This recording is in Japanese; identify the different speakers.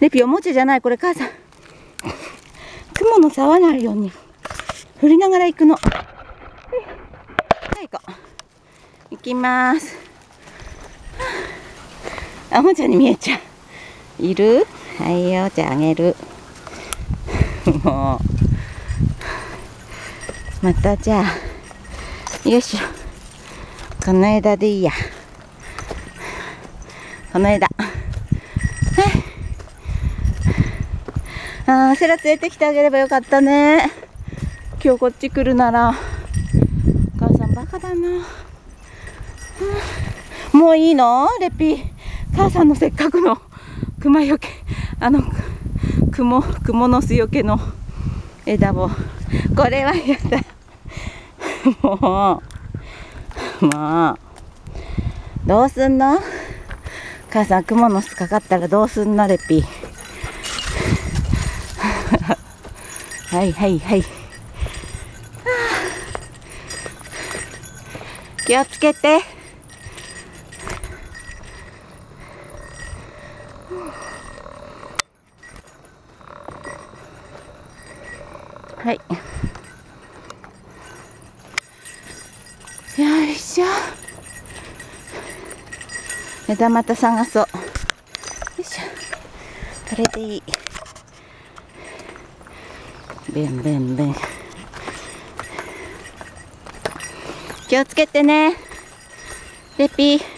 Speaker 1: レピおもちゃじゃないこれ母さん。雲の触らないように振りながら行くの。はい行こう。行きます。あおもちゃに見えちゃう。いる？はいよじゃああげる。もう。またじゃあ。よいしょ。この枝でいいや。この枝。ああ、セラ連れてきてあげればよかったね。今日こっち来るなら。お母さんバカだな。もういいの？レピ。母さんのせっかくの熊よけ、あの、雲、雲の巣よけの枝を。これはやだ。もう、もう。どうすんの？母さん、雲の巣かかったらどうすんの？レピ。はいはいはい。気をつけて。はい。よいしょ。枝また探そう。よいしょ。これでいい。ベンベンベン。気をつけてね。レピー。